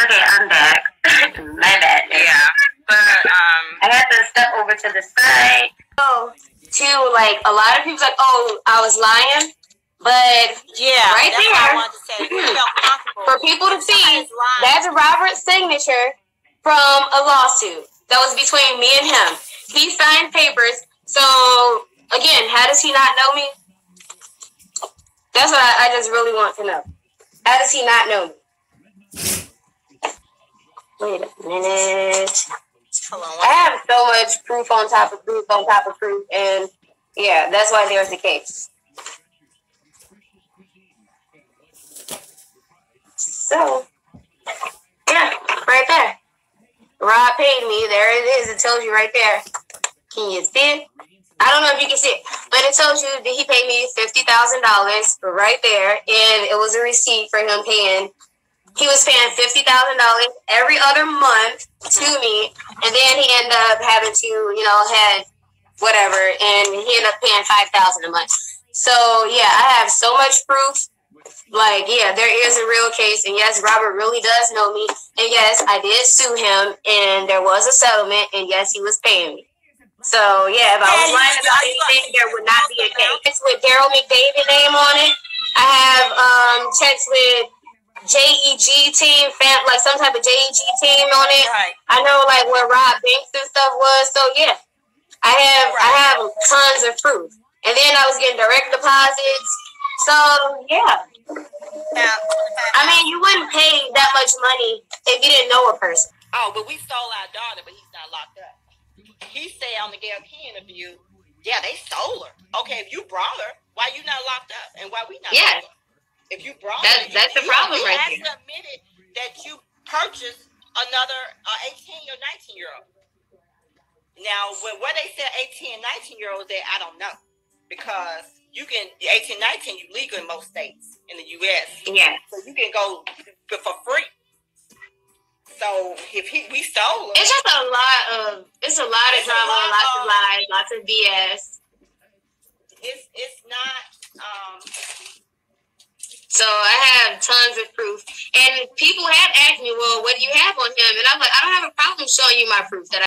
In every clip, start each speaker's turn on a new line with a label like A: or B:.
A: Okay, I'm back. My bad.
B: Yeah, but um,
A: I had to step over to the side. Oh, to like a lot of people's like, oh, I was lying, but
B: yeah,
A: Right there.
B: I to say. You felt comfortable.
A: for people to see, that's Robert's signature from a lawsuit that was between me and him. He signed papers. So again, how does he not know me? That's what I, I just really want to know. How does he not know me? Wait a minute. I have so much proof on top of proof on top of proof, and yeah, that's why there's a case. So, yeah, right there. Rob paid me. There it is. It tells you right there. Can you see it? I don't know if you can see it, but it tells you that he paid me fifty thousand dollars right there, and it was a receipt for him paying. He was paying fifty thousand dollars every other month to me, and then he ended up having to, you know, had whatever, and he ended up paying five thousand a month. So yeah, I have so much proof. Like yeah, there is a real case, and yes, Robert really does know me, and yes, I did sue him, and there was a settlement, and yes, he was paying me. So yeah, if I was lying about anything, there would not be a case. It's with Derrel McDavid name on it. I have um checks with JEG team, fam, like some type of JEG team on it.
B: Right.
A: I know like where Rob Banks and stuff was. So yeah, I have I have tons of proof. And then I was getting direct deposits. So yeah,
B: Now,
A: I mean you wouldn't pay that much money if you didn't know a person.
B: oh, but we stole our daughter, but he's not locked up. He said on the Gayle King interview, yeah, they stole her. Okay, if you brought her, why you not locked up, and why we not? Up? If you brought
A: That-
B: her,
A: that's
B: you,
A: the problem
B: you
A: right
B: actually
A: there.
B: admitted that you purchased another uh, 18 or 19 year old. Now, where, they said 18 and 19 year olds at, I don't know. Because you can, 18, 19, you legal in most states in the U.S.
A: Yeah.
B: So you can go for free. So if he, we stole
A: It's just a lot of it's a lot of
B: It's a
A: drama,
B: lot
A: lots of
B: of-
A: lies, lots of BS.
B: it's, it's not, um,
A: So I have tons of proof. And people have asked me, well, what do you have on him? And I'm like, I don't have a problem showing you my proof that I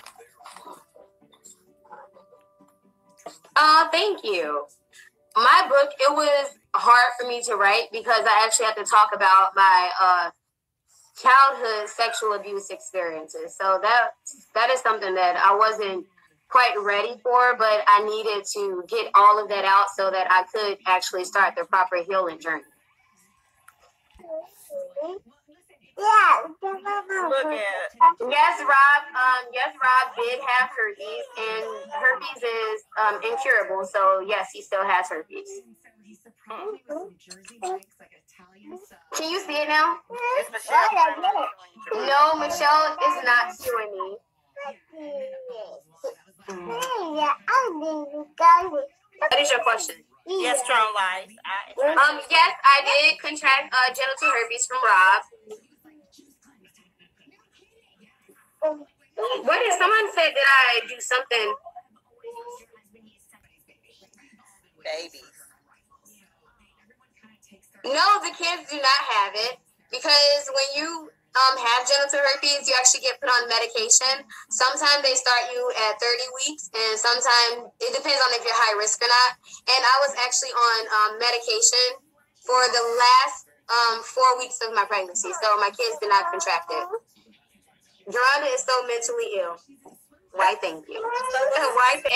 A: Oh, thank you. My book, it was hard for me to write because I actually had to talk about my uh childhood sexual abuse experiences. So that that is something that I wasn't quite ready for, but I needed to get all of that out so that I could actually start the proper healing journey.
B: at
A: Yes, Rob. Um, yes, Rob did have herpes, and herpes is um, incurable. So yes, he still has herpes. Can you see it now?
B: It's Michelle.
A: No, Michelle is not suing me. What is your question?
B: Yes, strong life. I,
A: Um, yes, I did contract uh, genital herpes from Rob. What if someone said that I do something?
B: babies.
A: No, the kids do not have it because when you um, have genital herpes, you actually get put on medication. Sometimes they start you at 30 weeks, and sometimes it depends on if you're high risk or not. And I was actually on um, medication for the last um, four weeks of my pregnancy, so my kids did not contract it. Jerhonda is so mentally ill. Why, thank you. Why, thank